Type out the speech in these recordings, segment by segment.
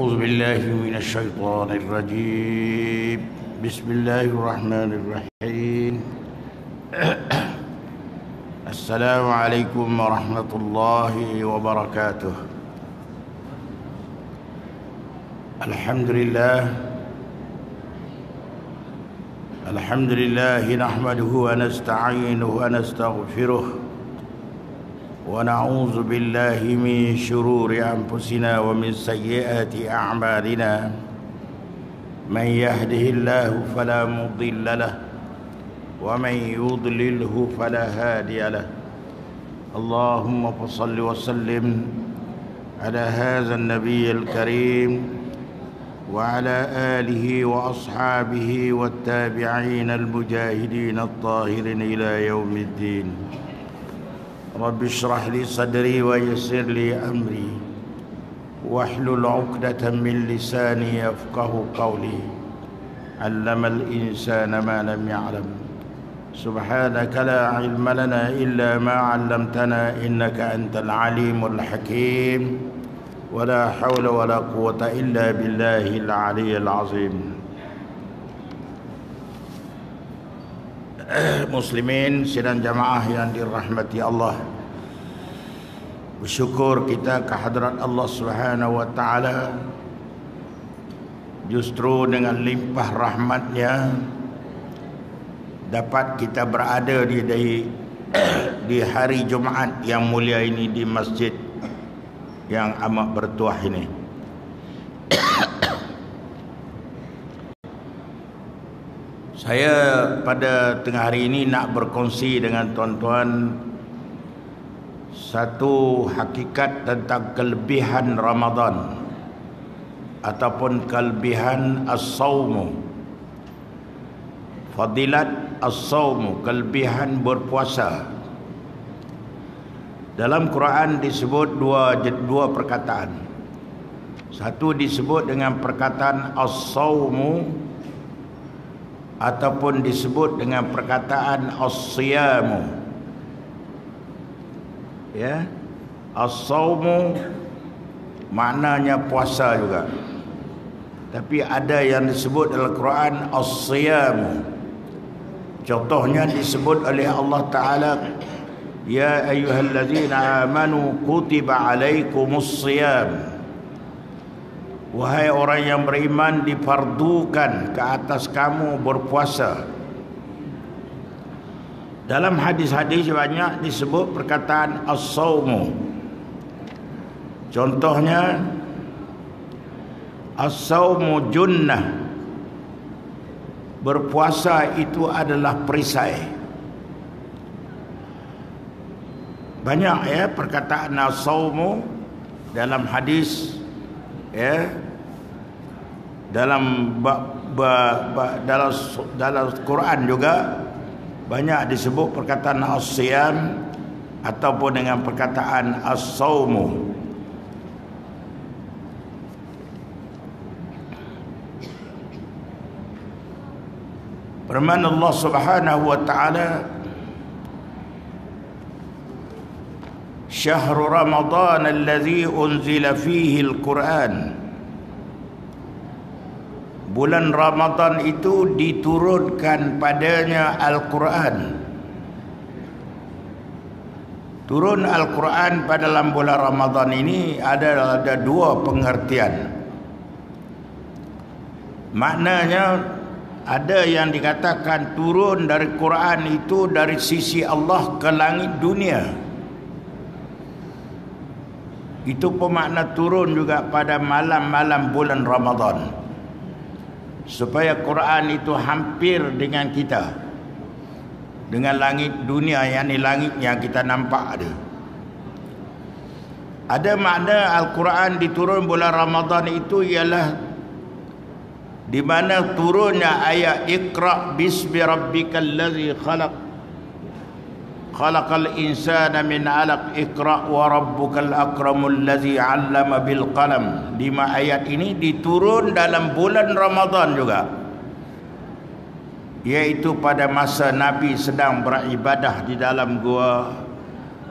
بالله من الشيطان الرجيم. بسم الله الرحمن الرحيم. السلام عليكم ورحمة الله وبركاته. الحمد لله. الحمد لله نحمده ونستعينه ونستغفره. ونعوذ بالله من شرور أنفسنا ومن سيئات أعمالنا. من يهده الله فلا مضل له ومن يضلله فلا هادي له. اللهم فصل وسلم على هذا النبي الكريم وعلى آله وأصحابه والتابعين المجاهدين الطاهرين إلى يوم الدين. رب اشرح لي صدري ويسر لي أمري. واحلل عقدة من لساني يفقه قولي. علم الإنسان ما لم يعلم. سبحانك لا علم لنا إلا ما علمتنا إنك أنت العليم الحكيم. ولا حول ولا قوة إلا بالله العلي العظيم. Muslimin sidang jamaah yang dirahmati Allah Bersyukur kita ke hadrat Allah Subhanahu wa taala Justru dengan limpah rahmatnya Dapat kita berada di, di, di hari Jumaat yang mulia ini di masjid yang amat bertuah ini. Saya pada tengah hari ini nak berkongsi dengan tuan-tuan satu hakikat tentang kelebihan Ramadan ataupun kelebihan as-sawmu. Fadilat as-sawmu, kelebihan berpuasa. Dalam Quran disebut dua dua perkataan. Satu disebut dengan perkataan as-sawmu ataupun disebut dengan perkataan as-siyamu. Ya. As-sawmu maknanya puasa juga. Tapi ada yang disebut dalam Quran as-siyamu. Contohnya disebut oleh Allah Taala Ya ayyuhallazina amanu kutiba alaikumus siyam Wahai orang yang beriman difardukan ke atas kamu berpuasa. Dalam hadis-hadis banyak disebut perkataan as-sawmu Contohnya As-sawmu junnah. Berpuasa itu adalah perisai. Banyak ya perkataan nasaumu dalam hadis ya. Dalam dalam dalam Quran juga banyak disebut perkataan as-siyam ataupun dengan perkataan as-saumu. Firman Allah Subhanahu wa taala شهر رمضان الذي أنزل فيه القرآن Bulan Ramadan itu diturunkan padanya Al-Quran Turun Al-Quran pada dalam bulan Ramadan ini ada, ada dua pengertian Maknanya ada yang dikatakan turun dari Quran itu dari sisi Allah ke langit dunia itu pemakna turun juga pada malam-malam bulan Ramadan. Supaya Quran itu hampir dengan kita. Dengan langit dunia yang ni langit yang kita nampak ada. Ada makna Al-Quran diturun bulan Ramadan itu ialah di mana turunnya ayat Iqra bismi rabbikal ladzi khalaq min 'alaq iqra wa rabbukal akramul ladzi 'allama bil qalam lima ayat ini diturun dalam bulan Ramadan juga. Yaitu pada masa nabi sedang beribadah di dalam gua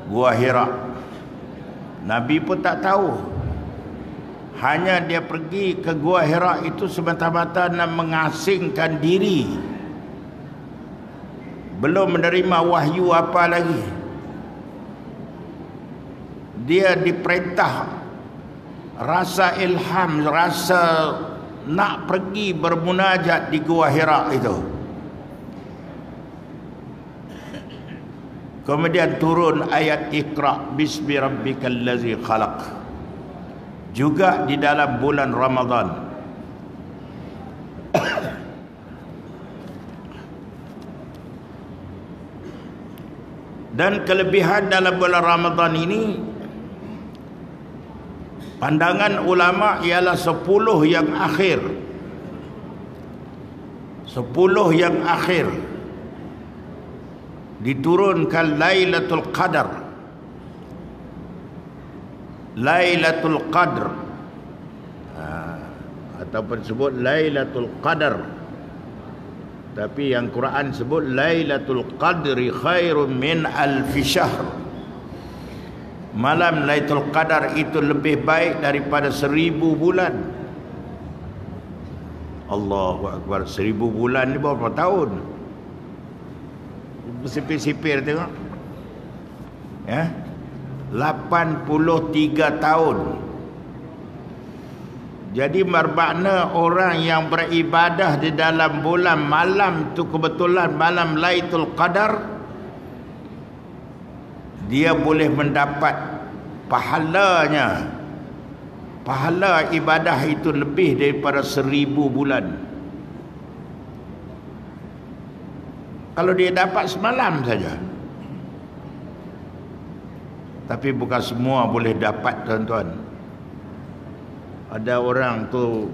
gua Hira. Nabi pun tak tahu. Hanya dia pergi ke Gua Hira itu semata-mata nak mengasingkan diri belum menerima wahyu apa lagi. Dia diperintah rasa ilham rasa nak pergi bermunajat di Gua Hira itu. Kemudian turun ayat Iqra bismi rabbikal ladzi khalaq. Juga di dalam bulan Ramadan dan kelebihan dalam bulan Ramadan ini pandangan ulama ialah sepuluh yang akhir. Sepuluh yang akhir. Diturunkan Lailatul Qadar. Lailatul Qadr. Ha, ataupun sebut Lailatul Qadar tapi yang Quran sebut Lailatul Qadri khairun min alf syahr. Malam Lailatul Qadar itu lebih baik daripada seribu bulan. Allahu Akbar seribu bulan ni berapa tahun? Sipir-sipir tengok. Ya? 83 tahun jadi bermakna orang yang beribadah di dalam bulan malam tu kebetulan malam Laitul Qadar dia boleh mendapat pahalanya. Pahala ibadah itu lebih daripada seribu bulan. Kalau dia dapat semalam saja. Tapi bukan semua boleh dapat tuan-tuan. Ada orang tu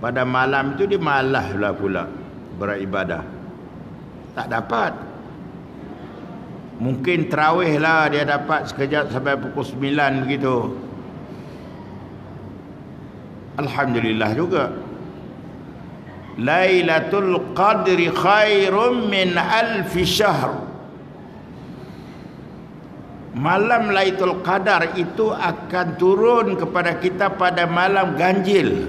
pada malam tu dia malas lah pula beribadah. Tak dapat. Mungkin terawih lah dia dapat sekejap sampai pukul 9 begitu. Alhamdulillah juga. Lailatul Qadri khairum min alfi syahr malam Lailatul Qadar itu akan turun kepada kita pada malam ganjil.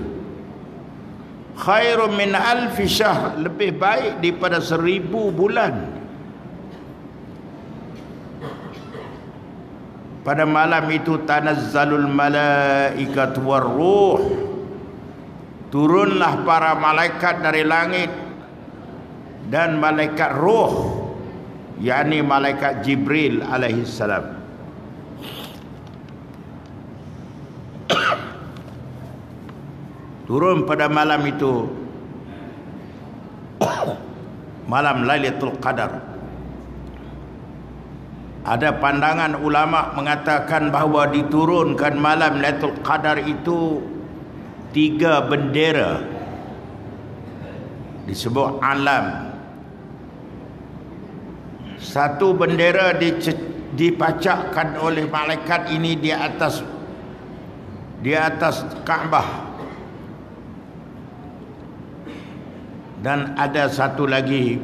Khairum min alfi syahr lebih baik daripada seribu bulan. Pada malam itu tanazzalul malaikat warruh turunlah para malaikat dari langit dan malaikat roh yakni malaikat Jibril alaihi salam turun pada malam itu. Malam Lailatul Qadar. Ada pandangan ulama mengatakan bahawa diturunkan malam Lailatul Qadar itu tiga bendera. Disebut alam. Satu bendera dipacakkan oleh malaikat ini di atas di atas Kaabah dan ada satu lagi.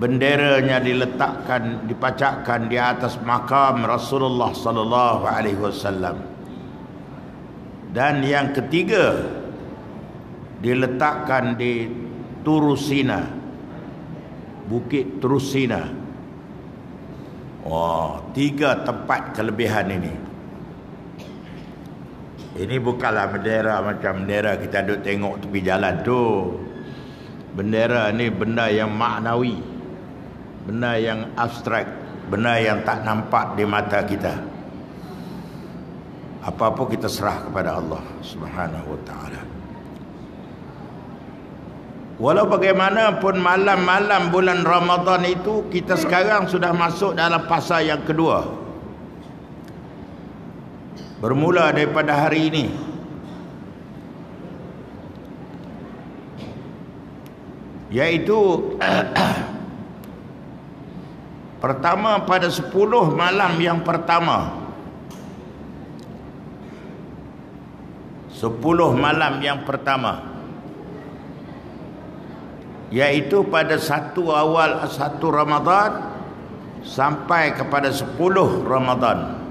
Benderanya diletakkan dipacakkan di atas makam Rasulullah sallallahu alaihi wasallam. Dan yang ketiga diletakkan di Turusina Bukit Turusina. Wah, tiga tempat kelebihan ini. Ini bukanlah bendera macam bendera kita duduk tengok tepi jalan tu bendera ni benda yang maknawi. Benda yang abstrak. Benda yang tak nampak di mata kita. Apa-apa kita serah kepada Allah Subhanahu wa taala. Walau bagaimanapun malam-malam bulan Ramadan itu kita sekarang sudah masuk dalam fasa yang kedua. Bermula daripada hari ini yaitu pertama pada 10 malam yang pertama. 10 malam yang pertama. Yaitu pada satu awal satu Ramadan sampai kepada 10 Ramadan.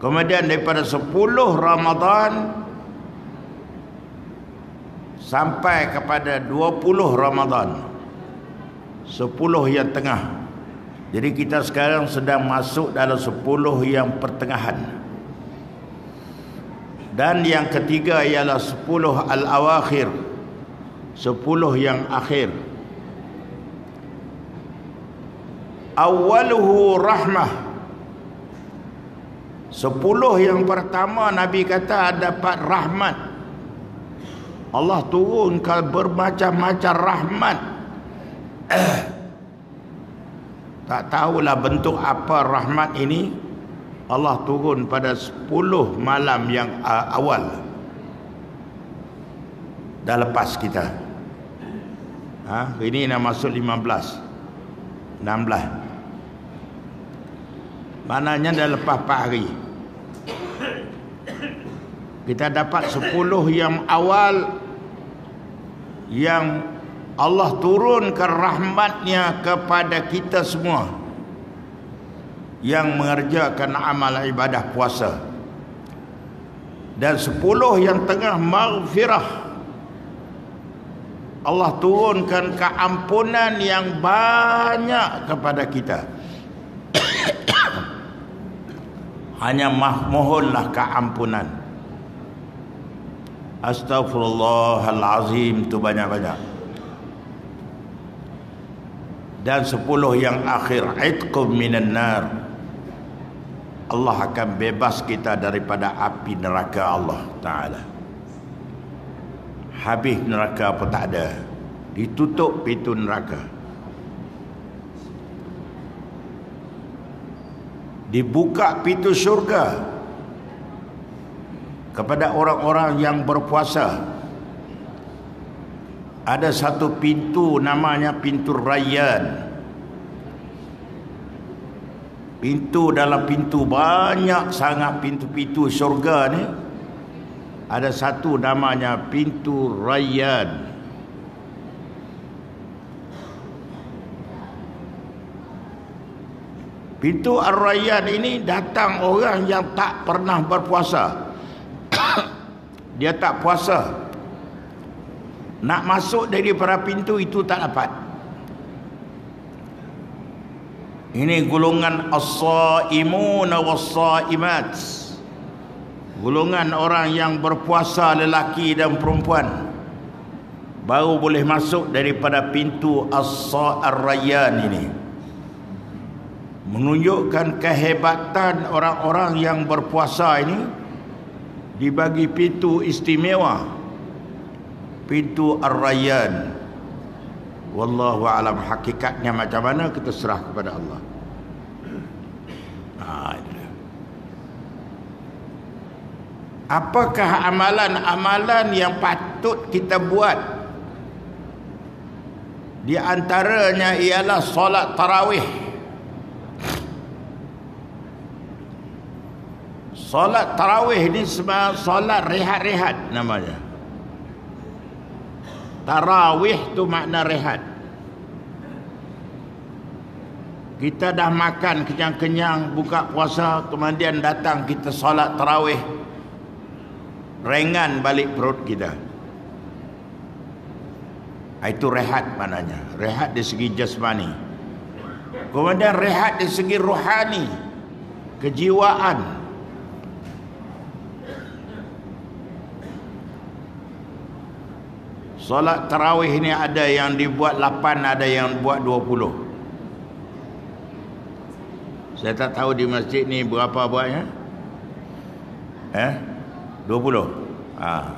Kemudian daripada 10 Ramadan sampai kepada 20 Ramadan. 10 yang tengah. Jadi kita sekarang sedang masuk dalam 10 yang pertengahan. Dan yang ketiga ialah 10 al-awakhir. 10 yang akhir. Awaluhu rahmah. Sepuluh yang pertama Nabi kata dapat rahmat. Allah turunkan bermacam-macam rahmat. tak tahulah bentuk apa rahmat ini. Allah turun pada sepuluh malam yang uh, awal. Dah lepas kita. Ha? Ini nak masuk lima belas. Enam belas. Maknanya dah lepas 4 hari. Kita dapat 10 yang awal yang Allah turunkan rahmatnya kepada kita semua yang mengerjakan amal ibadah puasa. Dan 10 yang tengah maghfirah Allah turunkan keampunan yang banyak kepada kita hanya mohonlah keampunan Astaghfirullahalazim. Tu banyak-banyak. Dan sepuluh yang akhir. Itqum minan nar. Allah akan bebas kita daripada api neraka Allah Ta'ala. Habis neraka pun tak ada. Ditutup pintu neraka. Dibuka pintu syurga kepada orang-orang yang berpuasa. Ada satu pintu namanya pintu rayyan pintu dalam pintu banyak sangat pintu-pintu syurga ni. Ada satu namanya pintu rayyan Pintu Ar-Rayyan ini datang orang yang tak pernah berpuasa. Dia tak puasa. Nak masuk dari para pintu itu tak dapat. Ini golongan as-saimun was-saimat. Golongan orang yang berpuasa lelaki dan perempuan baru boleh masuk daripada pintu as-Ar-Rayyan ini menunjukkan kehebatan orang-orang yang berpuasa ini dibagi pintu istimewa. Pintu ar-rayyan. Wallahu alam hakikatnya macam mana kita serah kepada Allah. Ha, apakah amalan-amalan yang patut kita buat? Di antaranya ialah solat tarawih Solat tarawih ni solat rehat-rehat namanya. Tarawih tu makna rehat. Kita dah makan kenyang-kenyang, buka puasa, kemudian datang kita solat tarawih. Rengan balik perut kita. Itu rehat maknanya. Rehat dari segi jasmani. Kemudian rehat dari segi rohani. Kejiwaan. Solat tarawih ni ada yang dibuat 8 ada yang buat 20. Saya tak tahu di masjid ni berapa buatnya. Eh? 20. Ha.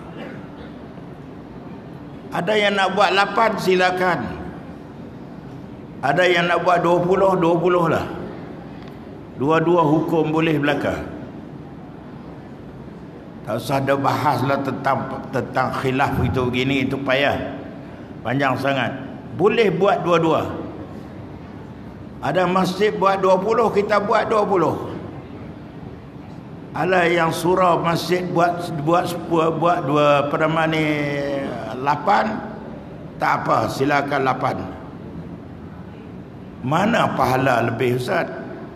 Ada yang nak buat 8 silakan. Ada yang nak buat 20, 20 lah. Dua-dua hukum boleh belakang. Tak usah ada bahaslah tentang tentang khilaf itu begini itu payah. Panjang sangat. Boleh buat dua-dua. Ada masjid buat 20, kita buat 20. Ada yang surau masjid buat buat buat, dua apa nama ni 8 tak apa silakan 8 mana pahala lebih ustaz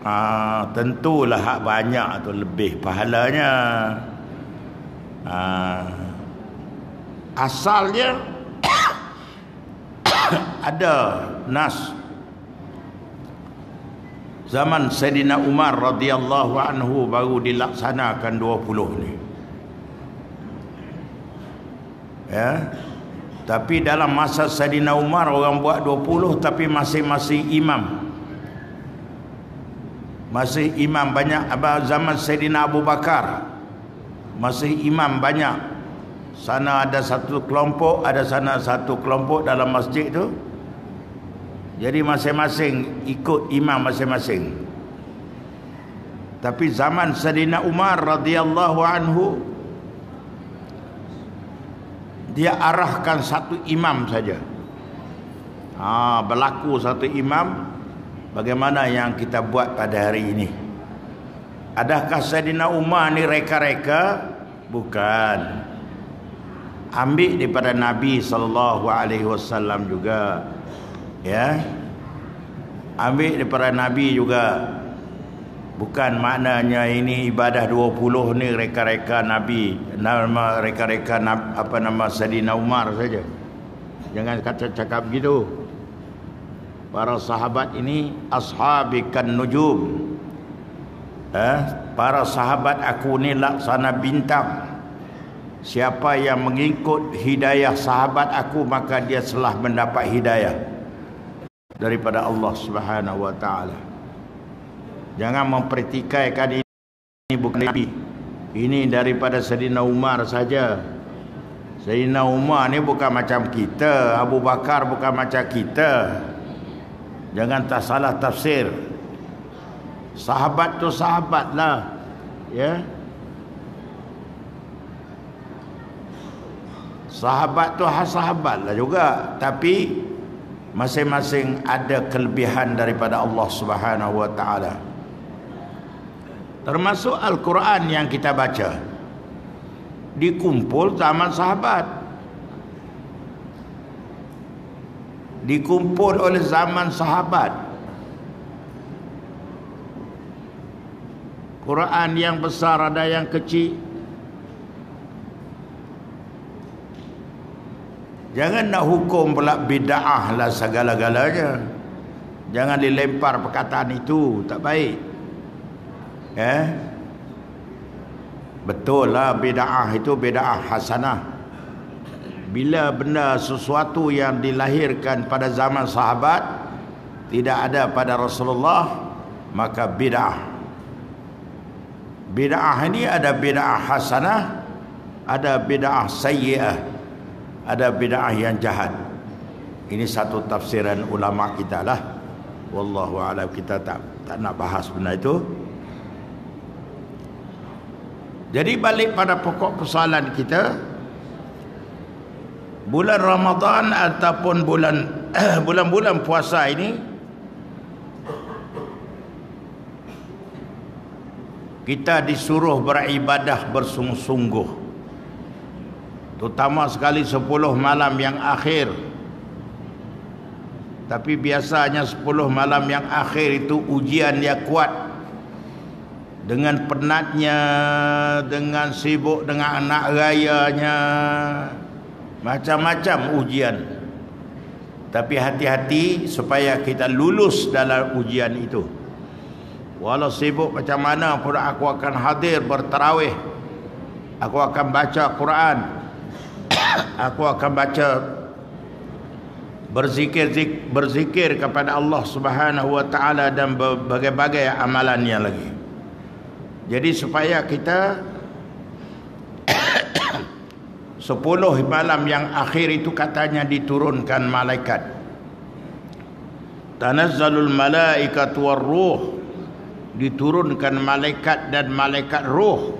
ha, tentulah hak banyak tu lebih pahalanya ha, asalnya ada nas. Zaman Sayyidina Umar radhiyallahu anhu baru dilaksanakan 20 ni. Ya. Tapi dalam masa Sayyidina Umar orang buat 20 tapi masing-masing imam. Masih imam banyak. Zaman Sayyidina Abu Bakar. Masih imam banyak. Sana ada satu kelompok, ada sana satu kelompok dalam masjid tu. Jadi masing-masing ikut imam masing-masing. Tapi zaman Sayyidina Umar radhiyallahu anhu dia arahkan satu imam saja. Ha, berlaku satu imam bagaimana yang kita buat pada hari ini. Adakah Sayyidina Umar ni reka-reka? Bukan. Ambil daripada Nabi sallallahu alaihi wasallam juga. Ya. Ambil daripada Nabi juga Bukan maknanya ini ibadah 20 ni reka-reka Nabi nama reka-reka apa nama Sayyidina Umar saja. Jangan kata cakap begitu. Para sahabat ini ashabikan nujum. Eh, para sahabat aku ni laksana bintang. Siapa yang mengikut hidayah sahabat aku maka dia telah mendapat hidayah daripada Allah Subhanahu wa taala. Jangan mempertikaikan ini bukan Nabi. Ini daripada Sayyidina Umar saja. Sayyidina Umar ni bukan macam kita. Abu Bakar bukan macam kita. Jangan tak salah tafsir. Sahabat tu sahabat lah. Ya. Sahabat tu sahabat lah juga. Tapi masing-masing ada kelebihan daripada Allah Subhanahu Wa Taala termasuk Al-Quran yang kita baca dikumpul zaman sahabat dikumpul oleh zaman sahabat Quran yang besar ada yang kecil Jangan nak hukum pula bid'ah lah segala-galanya. Jangan dilempar perkataan itu, tak baik. Eh? Betul lah bid'ah itu bid'ah hasanah. Bila benda sesuatu yang dilahirkan pada zaman sahabat tidak ada pada Rasulullah maka bid'ah. Bid'ah ini ada bid'ah hasanah, ada bid'ah sayyi'ah, ada bid'ah yang jahat. Ini satu tafsiran ulama kita lah. Wallahu a'lam kita tak tak nak bahas benda itu. Jadi balik pada pokok persoalan kita bulan Ramadan ataupun bulan bulan-bulan puasa ini kita disuruh beribadah bersungguh-sungguh. Terutama sekali 10 malam yang akhir. Tapi biasanya 10 malam yang akhir itu ujian yang kuat. Dengan penatnya dengan sibuk dengan anak rayanya. Macam-macam ujian. Tapi hati-hati supaya kita lulus dalam ujian itu walau sibuk macam mana pun aku akan hadir berterawih aku akan baca Quran. Aku akan baca berzikir berzikir kepada Allah Subhanahu wa taala dan berbagai-bagai amalannya lagi. Jadi supaya kita sepuluh malam yang akhir itu katanya diturunkan malaikat. Tanazzalul malaikatu warruh diturunkan malaikat dan malaikat roh.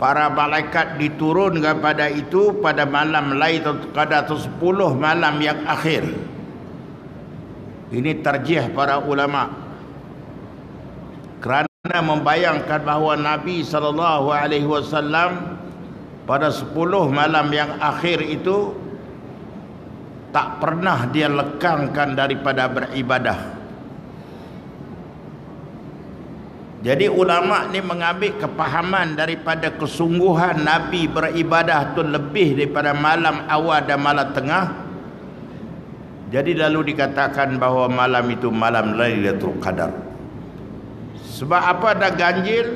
Para malaikat diturunkan pada itu pada malam Lailatul Qadar 10 malam yang akhir. Ini terjih para ulama. Kerana membayangkan bahawa Nabi sallallahu alaihi wasallam pada 10 malam yang akhir itu tak pernah dia lekangkan daripada beribadah. Jadi ulama ni mengambil kepahaman daripada kesungguhan Nabi beribadah tu lebih daripada malam awal dan malam tengah. Jadi lalu dikatakan bahawa malam itu malam Lailatul Qadar. Sebab apa ada ganjil?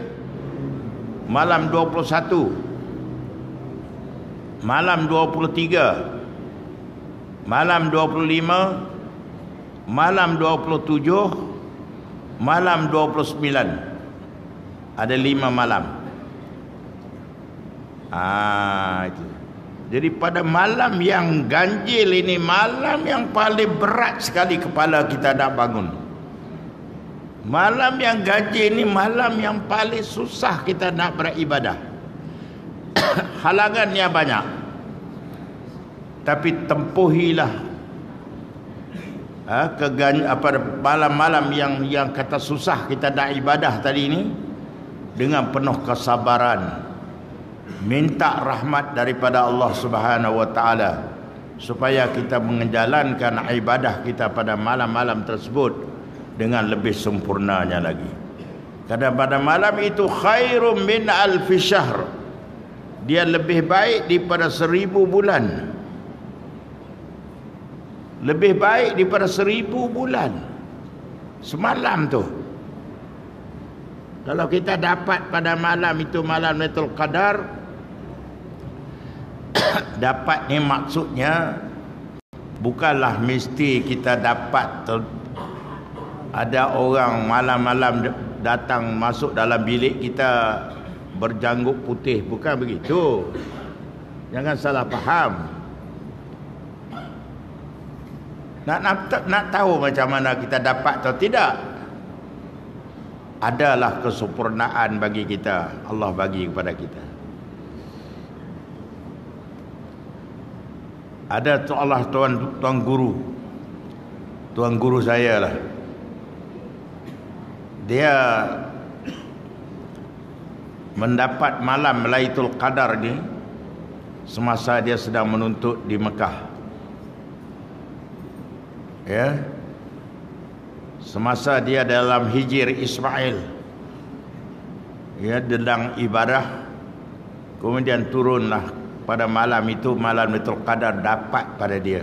Malam 21. Malam 23. Malam 25. Malam 27. Malam 29 ada lima malam. Ah itu. Jadi pada malam yang ganjil ini malam yang paling berat sekali kepala kita nak bangun. Malam yang ganjil ini malam yang paling susah kita nak beribadah. Halangannya banyak. Tapi tempuhilah ha, kegan apa malam-malam yang yang kata susah kita nak ibadah tadi ini dengan penuh kesabaran minta rahmat daripada Allah Subhanahu wa taala supaya kita menjalankan ibadah kita pada malam-malam tersebut dengan lebih sempurnanya lagi. Karena pada malam itu khairum min alf syahr. Dia lebih baik daripada seribu bulan. Lebih baik daripada seribu bulan. Semalam tu. Kalau kita dapat pada malam itu malam Lailatul Qadar dapat ni maksudnya bukanlah mesti kita dapat ada orang malam-malam datang masuk dalam bilik kita berjanggut putih. Bukan begitu. Jangan salah faham. Nak nak nak tahu macam mana kita dapat atau tidak adalah kesempurnaan bagi kita. Allah bagi kepada kita. Ada Allah tuan tuan guru. Tuan guru saya lah. Dia mendapat malam Lailatul Qadar ni semasa dia sedang menuntut di Mekah. Ya semasa dia dalam hijir Ismail ya dalam ibadah kemudian turunlah pada malam itu malam itu Qadar dapat pada dia.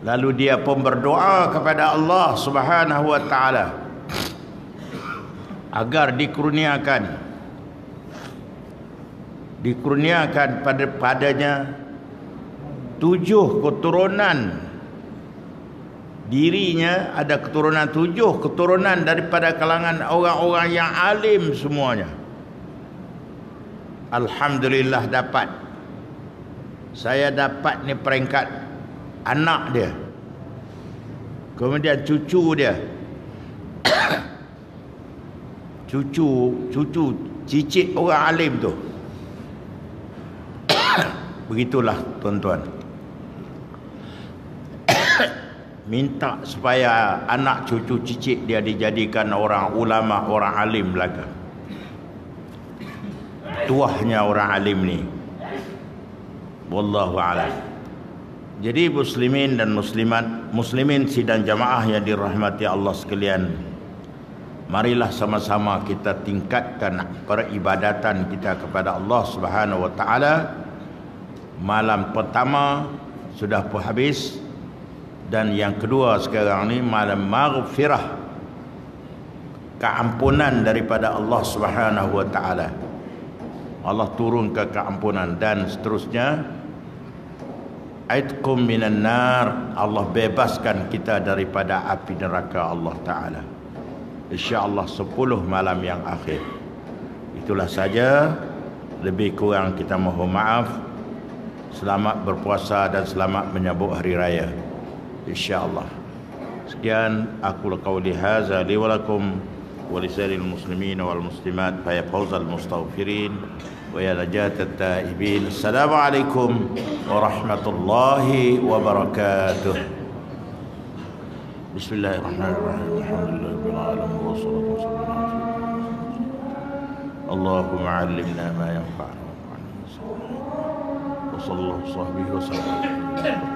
Lalu dia pun berdoa kepada Allah Subhanahu wa taala agar dikurniakan dikurniakan pada padanya tujuh keturunan dirinya ada keturunan tujuh keturunan daripada kalangan orang-orang yang alim semuanya. Alhamdulillah dapat. Saya dapat ni peringkat anak dia. Kemudian cucu dia. Cucu cucu cicit orang alim tu. Begitulah tuan-tuan minta supaya anak cucu cicit dia dijadikan orang ulama orang alim belaka. Tuahnya orang alim ni. Wallahu alam. Jadi muslimin dan muslimat muslimin sidang jamaah yang dirahmati Allah sekalian marilah sama-sama kita tingkatkan peribadatan kita kepada Allah Subhanahu wa taala. Malam pertama sudah habis dan yang kedua sekarang ni malam maghfirah keampunan daripada Allah Subhanahu wa taala. Allah turun ke keampunan dan seterusnya. Aitkum minan nar Allah bebaskan kita daripada api neraka Allah taala. Insyaallah 10 malam yang akhir. Itulah saja. Lebih kurang kita mohon maaf. Selamat berpuasa dan selamat menyambut hari raya insya Allah sekian aku laqawli hadza li wa lakum wa lisairil muslimin wal muslimat fa yafawzal mustaghfirin wa ya najat at-taibin assalamu alaikum wa rahmatullahi wa barakatuh بسم الله الرحمن الرحيم الحمد لله رب العالمين والصلاة والسلام على رسول الله اللهم علمنا ما ينفعنا وانفعنا وصلى الله وصحبه وسلم